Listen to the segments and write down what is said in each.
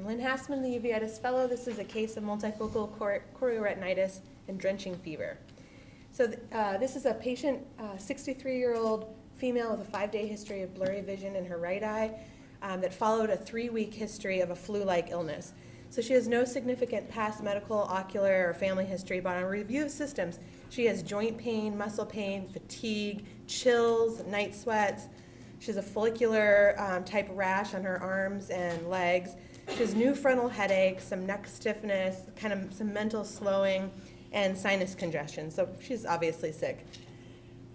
I'm Lynn Hassman, the uveitis fellow. This is a case of multifocal chor- chorioretinitis and drenching fever. So th- uh, this is a patient, 63-year-old female with a five-day history of blurry vision in her right eye um, that followed a three-week history of a flu-like illness. So she has no significant past medical, ocular, or family history, but on review of systems, she has joint pain, muscle pain, fatigue, chills, night sweats. She has a follicular um, type rash on her arms and legs. She has new frontal headache, some neck stiffness, kind of some mental slowing, and sinus congestion. So she's obviously sick.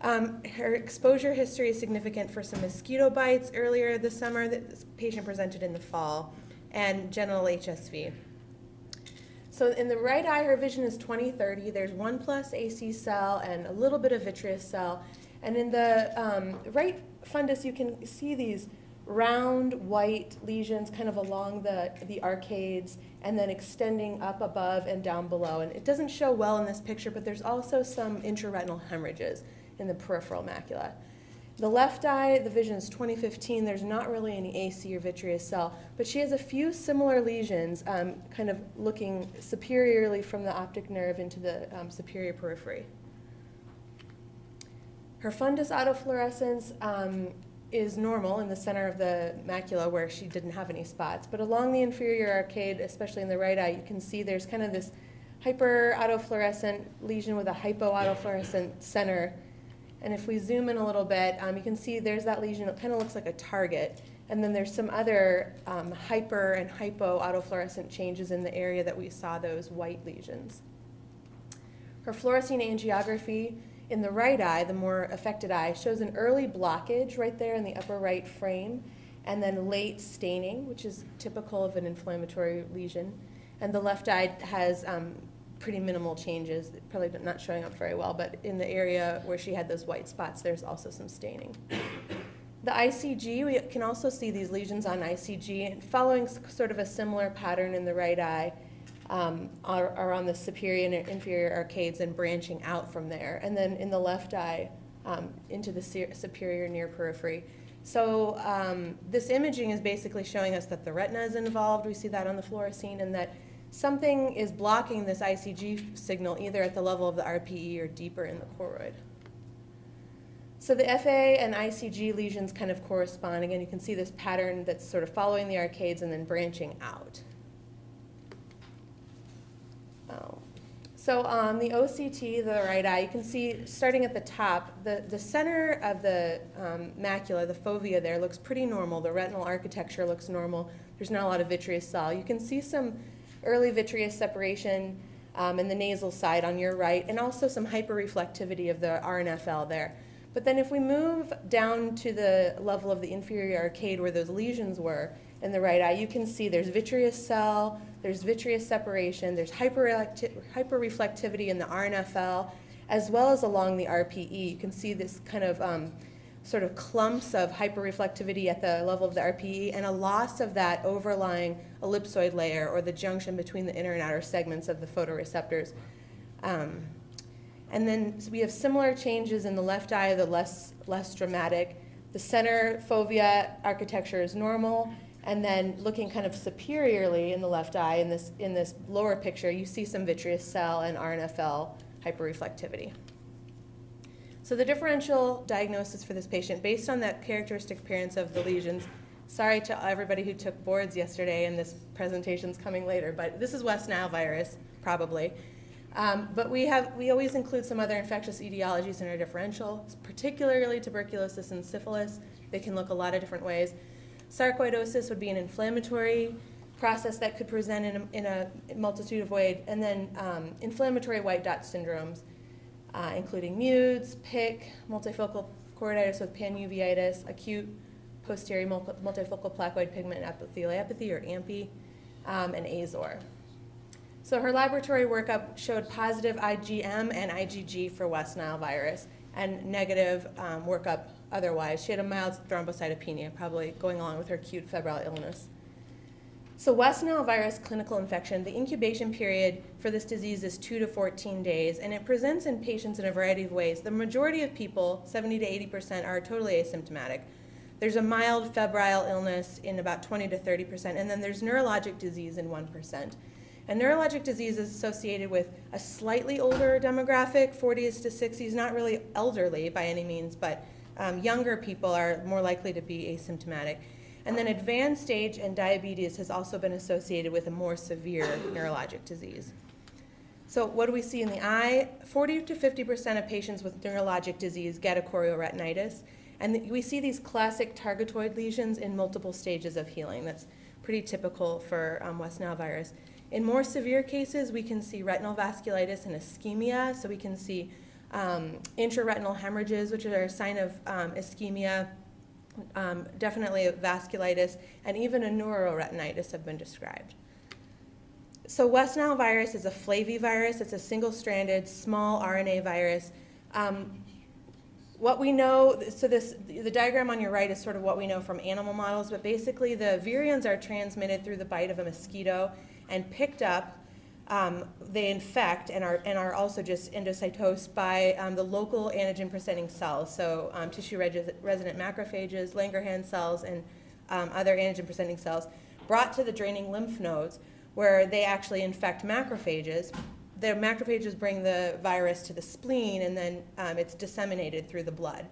Um, her exposure history is significant for some mosquito bites earlier this summer that this patient presented in the fall, and genital HSV. So in the right eye, her vision is 20/30. There's one plus AC cell and a little bit of vitreous cell. And in the um, right fundus, you can see these round white lesions kind of along the, the arcades and then extending up above and down below. And it doesn't show well in this picture, but there's also some intraretinal hemorrhages in the peripheral macula. The left eye, the vision is 2015. There's not really any AC or vitreous cell, but she has a few similar lesions, um, kind of looking superiorly from the optic nerve into the um, superior periphery. Her fundus autofluorescence um, is normal in the center of the macula where she didn't have any spots, but along the inferior arcade, especially in the right eye, you can see there's kind of this hyper autofluorescent lesion with a hypoautofluorescent center and if we zoom in a little bit, um, you can see there's that lesion that kind of looks like a target. And then there's some other um, hyper and hypo autofluorescent changes in the area that we saw those white lesions. Her fluorescein angiography in the right eye, the more affected eye, shows an early blockage right there in the upper right frame, and then late staining, which is typical of an inflammatory lesion. And the left eye has um, pretty minimal changes, probably not showing up very well, but in the area where she had those white spots, there's also some staining. The ICG, we can also see these lesions on ICG, and following sort of a similar pattern in the right eye, um, are, are, on the superior and inferior arcades and branching out from there. And then in the left eye, um, into the superior near periphery. So um, this imaging is basically showing us that the retina is involved. We see that on the fluorescein, and that something is blocking this ICG signal either at the level of the RPE or deeper in the choroid. So the FA and ICG lesions kind of correspond. Again, you can see this pattern that's sort of following the arcades and then branching out. So on um, the OCT, the right eye, you can see starting at the top, the, the center of the um, macula, the fovea there, looks pretty normal. The retinal architecture looks normal. There's not a lot of vitreous cell. You can see some early vitreous separation um, in the nasal side on your right, and also some hyperreflectivity of the RNFL there. But then if we move down to the level of the inferior arcade where those lesions were in the right eye, you can see there's vitreous cell, there's vitreous separation, there's hyperreflectivity in the RNFL, as well as along the RPE. You can see this kind of um, sort of clumps of hyperreflectivity at the level of the RPE and a loss of that overlying ellipsoid layer or the junction between the inner and outer segments of the photoreceptors. Um, and then so we have similar changes in the left eye, the less, less dramatic. The center fovea architecture is normal. And then looking kind of superiorly in the left eye in this, in this lower picture, you see some vitreous cell and RNFL hyperreflectivity. So the differential diagnosis for this patient, based on that characteristic appearance of the lesions, sorry to everybody who took boards yesterday and this presentation's coming later, but this is West Nile virus, probably. Um, but we have we always include some other infectious etiologies in our differential, particularly tuberculosis and syphilis. They can look a lot of different ways. Sarcoidosis would be an inflammatory process that could present in a, in a multitude of ways, and then um, inflammatory white dot syndromes uh, including MEWDS, PIC, multifocal choroiditis with panuveitis, acute posterior multifocal placoid pigment epitheliopathy, or AMPI, um, and AZOOR. So her laboratory workup showed positive IgM and IgG for West Nile virus and negative um, workup otherwise. She had a mild thrombocytopenia, probably going along with her acute febrile illness. So West Nile virus clinical infection, the incubation period for this disease is 2 to 14 days, and it presents in patients in a variety of ways. The majority of people, 70 to 80%, are totally asymptomatic. There's a mild febrile illness in about 20 to 30%, and then there's neurologic disease in 1%. And neurologic disease is associated with a slightly older demographic, 40s to 60s, not really elderly by any means, but um, younger people are more likely to be asymptomatic. And then advanced stage and diabetes has also been associated with a more severe neurologic disease. So what do we see in the eye? 40 to 50% of patients with neurologic disease get a chorioretinitis. And we see these classic targetoid lesions in multiple stages of healing. That's pretty typical for um, West Nile virus. In more severe cases, we can see retinal vasculitis and ischemia. So we can see um, intraretinal hemorrhages, which are a sign of um, ischemia, um, definitely vasculitis, and even a neuroretinitis have been described. So West Nile virus is a flavivirus. It's a single-stranded, small RNA virus. Um, what we know, so this, the diagram on your right is sort of what we know from animal models, but basically the virions are transmitted through the bite of a mosquito and picked up. Um, they infect and are, and are also just endocytosed by um, the local antigen presenting cells, so um, tissue resident macrophages, Langerhans cells, and um, other antigen presenting cells, brought to the draining lymph nodes where they actually infect macrophages. The macrophages bring the virus to the spleen and then um, it's disseminated through the blood.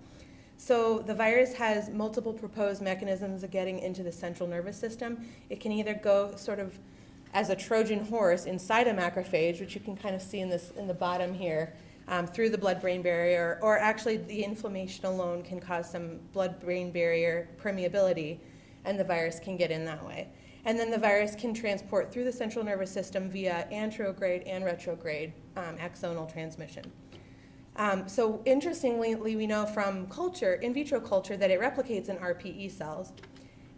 So the virus has multiple proposed mechanisms of getting into the central nervous system. It can either go sort of as a Trojan horse inside a macrophage, which you can kind of see in this in the bottom here, um, through the blood-brain barrier, or actually the inflammation alone can cause some blood-brain barrier permeability, and the virus can get in that way. And then the virus can transport through the central nervous system via anterograde and retrograde um, axonal transmission. Um, so interestingly, we know from culture, in vitro culture, that it replicates in RPE cells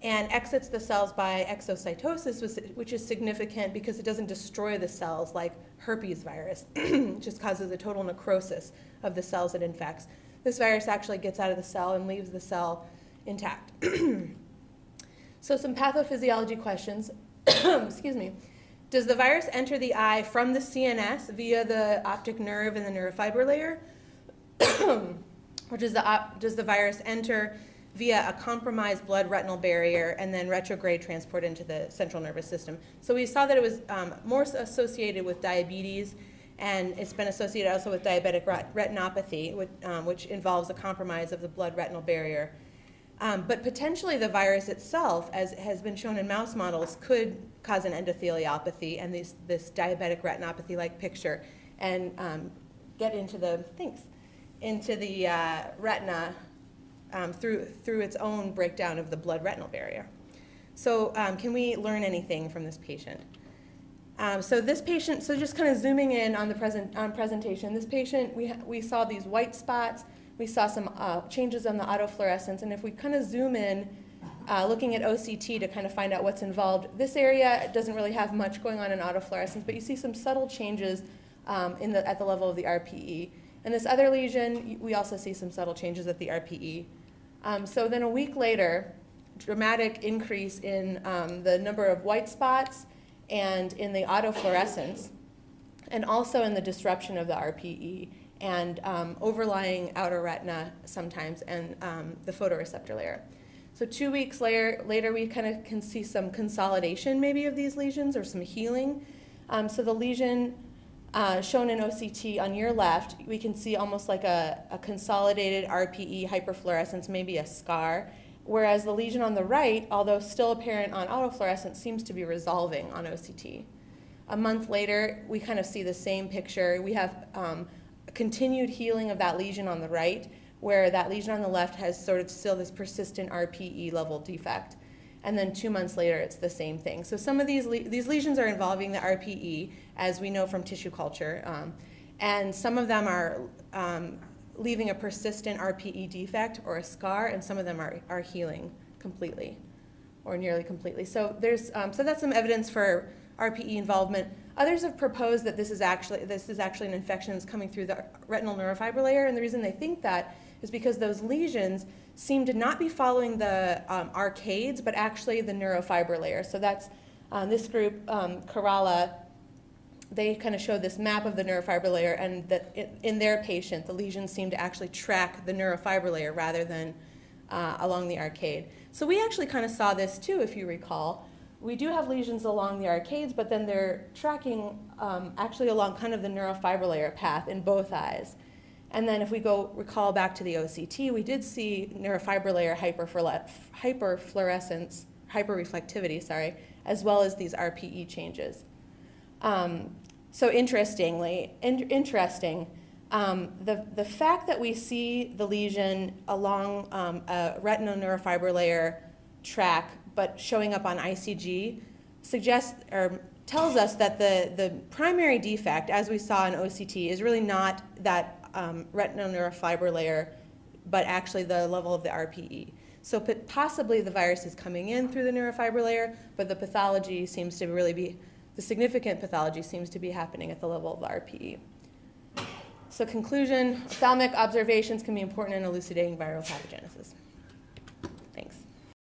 and exits the cells by exocytosis, which is significant because it doesn't destroy the cells like herpes virus, just causes a total necrosis of the cells it infects. This virus actually gets out of the cell and leaves the cell intact. So some pathophysiology questions. Excuse me. Does the virus enter the eye from the CNS via the optic nerve and the neurofiber layer? or does the, does the virus enter via a compromised blood retinal barrier and then retrograde transport into the central nervous system? So we saw that it was um, more associated with diabetes and it's been associated also with diabetic retinopathy, which, um, which involves a compromise of the blood retinal barrier. Um, but potentially the virus itself, as has been shown in mouse models, could cause an endotheliopathy and this, this diabetic retinopathy-like picture and um, get into the, thanks, into the uh, retina um, through, through its own breakdown of the blood retinal barrier. So um, can we learn anything from this patient? Um, so this patient, so just kind of zooming in on the present, on presentation, this patient, we, we saw these white spots we saw some uh, changes on the autofluorescence. And if we kind of zoom in, uh, looking at OCT to kind of find out what's involved, this area doesn't really have much going on in autofluorescence, but you see some subtle changes um, in the, at the level of the RPE. And this other lesion, we also see some subtle changes at the RPE. Um, so then a week later, dramatic increase in um, the number of white spots and in the autofluorescence, and also in the disruption of the RPE and um, overlying outer retina sometimes and um, the photoreceptor layer. So two weeks later, later we kind of can see some consolidation maybe of these lesions or some healing. Um, so the lesion uh, shown in OCT on your left, we can see almost like a, a consolidated RPE hyperfluorescence, maybe a scar, whereas the lesion on the right, although still apparent on autofluorescence, seems to be resolving on OCT. A month later, we kind of see the same picture. We have um, continued healing of that lesion on the right, where that lesion on the left has sort of still this persistent RPE level defect. And then two months later, it's the same thing. So some of these, le these lesions are involving the RPE, as we know from tissue culture, um, and some of them are um, leaving a persistent RPE defect or a scar, and some of them are, are healing completely or nearly completely. So there's, um, so that's some evidence for RPE involvement. Others have proposed that this is actually this is actually an infection that's coming through the retinal neurofiber layer, and the reason they think that is because those lesions seem to not be following the um, arcades, but actually the neurofiber layer. So that's um, this group, um, Khairallah, they kind of show this map of the neurofiber layer, and that in their patient, the lesions seem to actually track the neurofiber layer rather than uh, along the arcade. So we actually kind of saw this too, if you recall. We do have lesions along the arcades, but then they're tracking um, actually along kind of the neurofiber layer path in both eyes. And then if we go recall back to the OCT, we did see neurofiber layer hyperfluorescence, hyperreflectivity, sorry, as well as these RPE changes. Um, so interestingly, in, interesting, um, the, the fact that we see the lesion along um, a retinal neurofiber layer track, but showing up on ICG, suggests or tells us that the, the primary defect, as we saw in OCT, is really not that um, retinal neurofiber layer, but actually the level of the RPE. So possibly the virus is coming in through the neurofiber layer, but the pathology seems to really be, the significant pathology seems to be happening at the level of the RPE. So conclusion, ophthalmic observations can be important in elucidating viral pathogenesis.